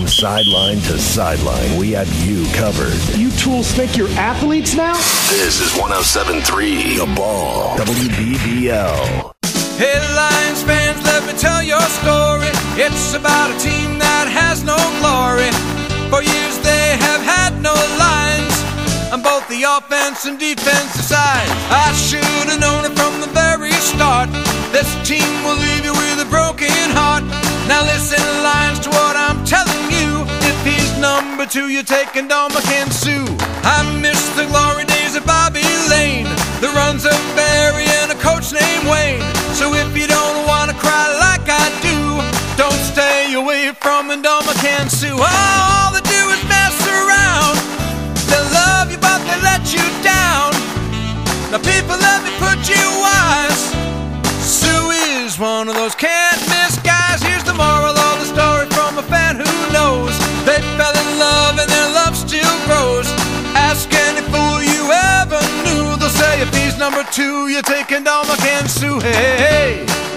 From sideline to sideline, we have you covered. You tools think you're athletes now? This is 1073 The Ball, WBBL. Hey, Lions fans, let me tell your story. It's about a team that has no glory. For years they have had no lines on both the offense and defensive side. I should have known it from the very start. This team will leave two, you're taking Don McKenzie. I miss the glory days of Bobby Layne, the runs of Barry and a coach named Wayne. So if you don't wanna cry like I do, don't stay away from Don McKenzie. All they do is mess around. They love you, but they let you down. Now, people, let me put you wise. Suh is one of those can't miss guys. Here's the moral of the story from a fan who knows they fell number two, you're taking Don McKenzie. Hey, hey, hey.